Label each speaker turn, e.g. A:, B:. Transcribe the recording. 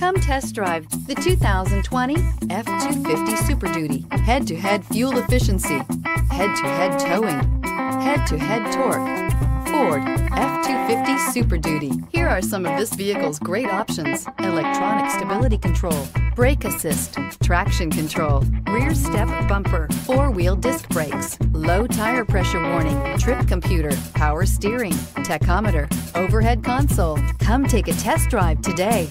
A: Come test drive the 2020 F-250 Super Duty. Head-to-head fuel efficiency, head-to-head towing, head-to-head torque. Ford F-250 Super Duty. Here are some of this vehicle's great options. Electronic stability control, brake assist, traction control, rear step bumper, four-wheel disc brakes, low tire pressure warning, trip computer, power steering, tachometer, overhead console. Come take a test drive today.